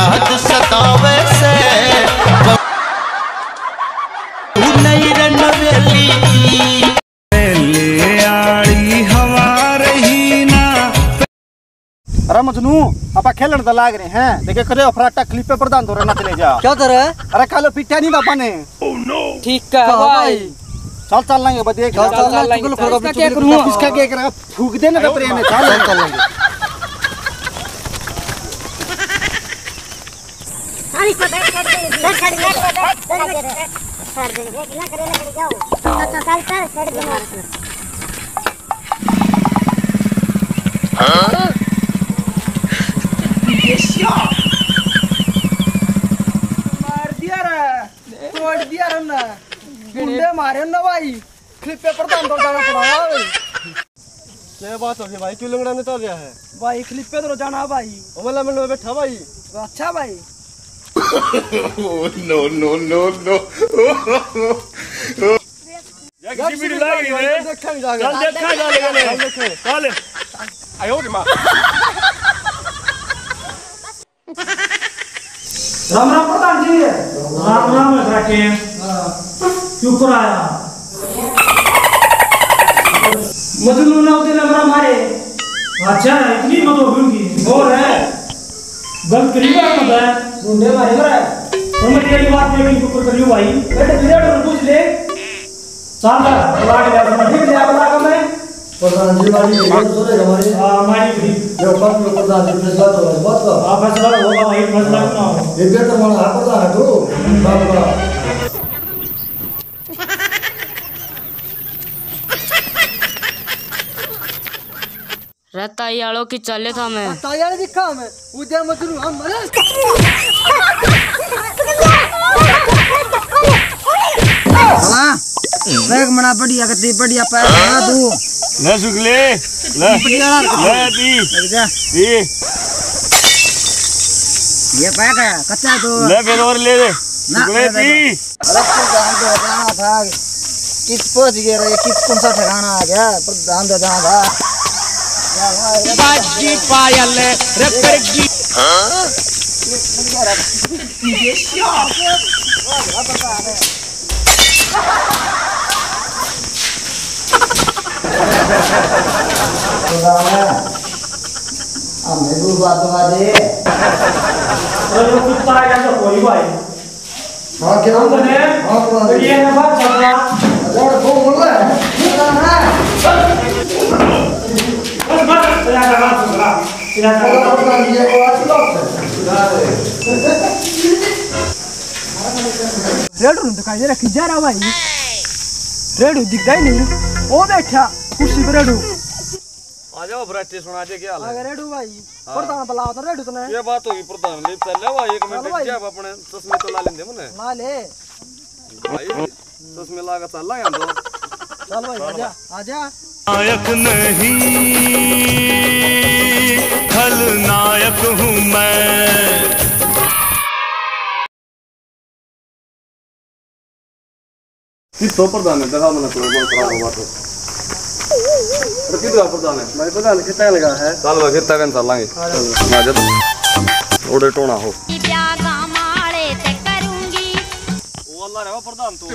याद सतावे से। नहीं ना। अरे मजनू आपा खेलन तो लाग रहे हैं? देखे करे फराटा क्लिप पे प्रदान दो रहना चले जा। क्या कर अरे कालो पिट्या नहीं बापा ने। ठीक है भाई। चल चल लेंगे बस देख चल चल इसका क्या क्या करेगा फूक देना तो प्रेम है चल चल लेंगे। सारी बैठ कर दे छड़ ले छड़ दे छड़ दे ना करे ना करे जाओ तो चल चल छड़ दे मार दिया रे तोड़ दिया रे ना गुंडे मारे ना भाई क्लिप पे प्रदान दो जाना पड़ा क्या बात हो गई भाई क्यों लंगड़ा ने तो गया है भाई। क्लिप पे तो जाना भाई ओमला में बैठा भाई। अच्छा भाई। देखा ले चल आयो रे माँ राम राम प्रधान जी। राम राम है। राके क्यों कराया? मजनू ने उसे नंबर मारे। अच्छा इतनी मत हो गई और है। गलत करीब है। है गुंडे मारे। रे तुम तेरी बात में भी कुकर करियो भाई। बेटे विराट पूछ ले। चल लाग जा ठीक ले बता का मैं। प्रधान जी वाली वीडियो तो सुने हमारे। हाँ हमारी भी जो पद में प्रधान जी फैसला तो है बात का आप फैसला होगा भाई फैसला ना हो ये बेटा माना है प्रधान है तो। बात का। रहता यारों की चले था मैं। तायार दिखा हमें उदय मजनू हम मरे। बैग मना बढ़िया कती बढ़िया पैर बना तू। ले सुगले ले। बढ़िया ले दी। दी। ये पैक है कच्चा तो। ले फिर और ले ले सुगले दी। अरे तो जाना था। किस पहुँच गए रे? किस कौन सा ठिकाना आ गया? प्रधान तो जाना था। बाजी पायल रे परगी हमें बात बता दे अरे वो कुत्ता आ गया तो कोई भाई हाँ क्या हम नाम ने है हाँ प्रधान ये जी ने बात चल रहा और फ़ोन बोल रहा है बस बस तेरा का सुन रहा तेरा का प्रधान प्रधान जी को बात है रेडू दिखाई दे रहा जा रहा भाई। रेडू दिखता ही नहीं। वो बैठा कुर्सी पे रेडू। आ जाओ भराटे सुना दे क्या हाल है? अगर रेडू भाई प्रधान बुलाओ तो रेडू तने ये बात होगी प्रधान ले चल भाई एक मिनट जब अपने चश्मे तो ला लेंगे मुने ला ले। भाई चश्मे लगा चल ला हम तो। चल भाई आजा आजा नायक नहीं खलनायक हूँ मैं। कितो प्रधान है देखा मैंने कोई बहुत खराब हुआ तो अरे कितो प्रधान है? भाई प्रधान कितना लगा है? चल भाई कितना कन चल लांगे ना जा तो ओडे टोना हो। प्यागा मारे ते करूँगी। वो अल्लाह रे प्रधान तू।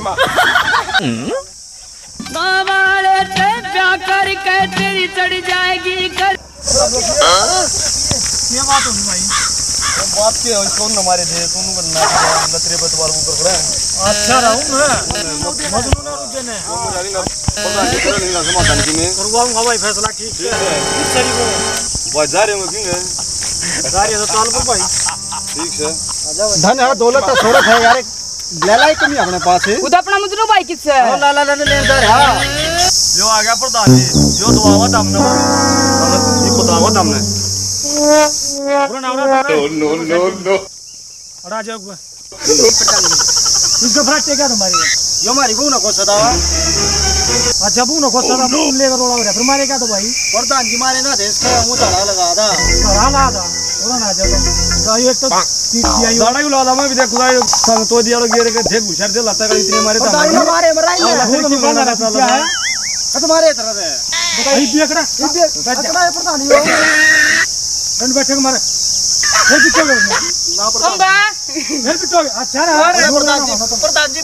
ते प्यार करके तेरी चढ़ जाएगी कर बात के कौन न मारे थे कौन न ना नतरे बतवार ऊपर खड़ा है। अच्छा रहूँ मैं मजनू ना रुके ने प्रधान जी करे नहीं समाधान की ने करवाऊँगा भाई फैसला ठीक है। सही वो भाई जा रहे हो किंग गाड़ी तो चाल पर भाई। ठीक है। धन है दौलत है शोहरत है यार। लेला ही कमी अपने पास है। उधर अपना मजनू भाई किससे है? ला ला ला ले जा रहा जो आ गया प्रधान जी जो दुआवत हमने। ये खुदावत हमने। पूरा नाम ना नो नो नो। अड़ा जाओ इसका फ्रैक्ट क्या तुम्हारी यो बहू ना को सदावा अच्छा बूनो को सारा तुम लेकर रोड़ा उधर फिर मारे क्या तो भाई? प्रधान जी मारे ना थे इसका मुँह धड़ा लगा था। करा ना था। थोड़ा ना जाओ तो। तो दिया ही दाड़ा मैं भी देख गिर के थे घुसर दे लाता का इतने मारे प्रधान जी मारे मराई अल्लाह है की बात है क्या है तुम्हारे तरह है बताइए दिया करा अकड़ा है प्रधान जी वो डंड बैठे मारे फिर पिटोगे फिर पिटोगे अच्छा ना प्रधान जी प्रधान जी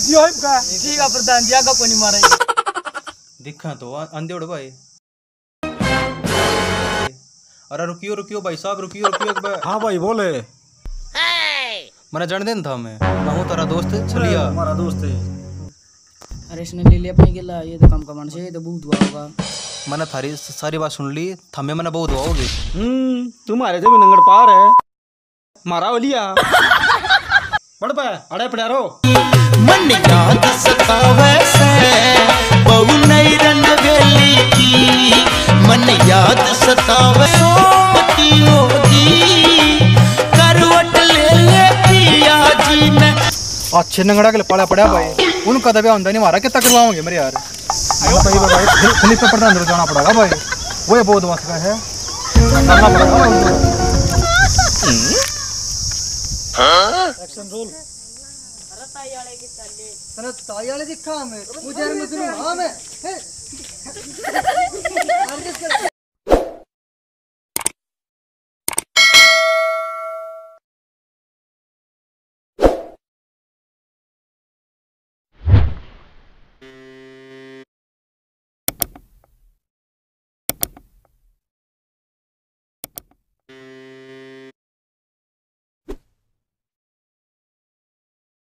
दियो इनका ठीक है प्रधान जी आगा कोनी मारे दिखा तो अंधे उड़ भाई। अरे रुकियो रुकियो भाई साहब रुकियो रुकियो हाँ भाई बोले। मैंने जान देन था मैं मैं हूँ तेरा दोस्त चलिया हमारा दोस्त है। अरे इसने ले लिया अपने गिला ये तो कम कमान से ये तो बहुत हुआ होगा। मैंने थारी सारी बात सुन ली थमे मैंने बहुत हुआ होगी। हम्म तुम्हारे से भी नंगड़ पार है। मारा वलिया। पढ़ पाए अड़े पड़ारो मन याद सतावे से बहु नई रंग वेली की। मन याद सतावे सोमती होगी। करवट ले ले पिया जी मैं। अच्छे नंगड़ा के पड़ा पड़ा भाई। उनका दबा होता नहीं मारा। कितना करवाओगे मेरे यार? भाई भाई पुलिस पे प्रधान जाना पड़ेगा भाई। वो ये बहुत मस्त है। करना पड़ेगा। भाई उनको। तने ताई वाले दिखा हमें मुझे मजनू हाँ मैं